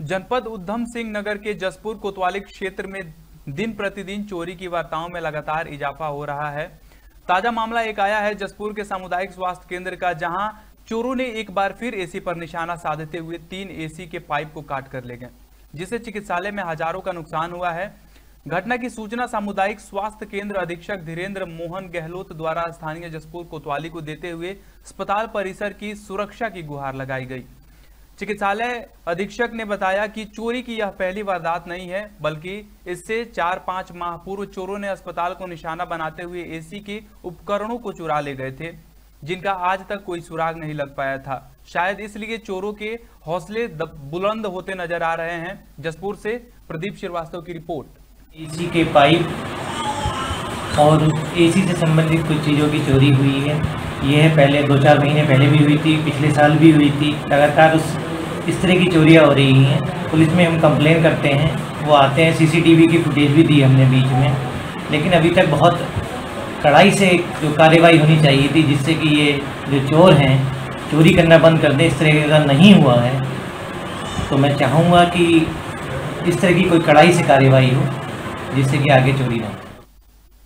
जनपद उद्धम सिंह नगर के जसपुर कोतवाली क्षेत्र में दिन प्रतिदिन चोरी की वार्ताओं में लगातार इजाफा हो रहा है। ताज़ा मामला एक आया है जसपुर के सामुदायिक स्वास्थ्य केंद्र का, जहाँ चोरों ने एक बार फिर एसी पर निशाना साधते हुए तीन एसी के पाइप को काट कर ले गए जिससे चिकित्सालय में हज़ारों का नुकसान हुआ है। घटना की सूचना सामुदायिक स्वास्थ्य केंद्र अधीक्षक धीरेन्द्र मोहन गहलोत द्वारा स्थानीय जसपुर कोतवाली को देते हुए अस्पताल परिसर की सुरक्षा की गुहार लगाई गई। चिकित्सालय अधीक्षक ने बताया कि चोरी की यह पहली वारदात नहीं है, बल्कि इससे चार पाँच माह पूर्व चोरों ने अस्पताल को निशाना बनाते हुए एसी के उपकरणों को चुरा ले गए थे, जिनका आज तक कोई सुराग नहीं लग पाया था। शायद इसलिए चोरों के हौसले बुलंद होते नज़र आ रहे हैं, जसपुर से प्रदीप श्रीवास्तव की रिपोर्ट। एसी के पाइप और एसी से संबंधित कुछ चीज़ों की चोरी हुई है। यह पहले दो चार महीने पहले भी हुई थी, पिछले साल भी हुई थी। लगातार उस इस तरह की चोरियाँ हो रही हैं। पुलिस में हम कंप्लेन करते हैं। वो आते हैं। सीसीटीवी की फुटेज भी दी हमने बीच में। लेकिन अभी तक बहुत कड़ाई से जो कार्रवाई होनी चाहिए थी, जिससे कि ये जो चोर हैं, चोरी करना बंद कर दें, इस तरह का नहीं हुआ है। तो मैं चाहूँगा कि इस तरह की कोई कड़ाई से कार्रवाई हो, जिससे कि आगे चोरी ना हो।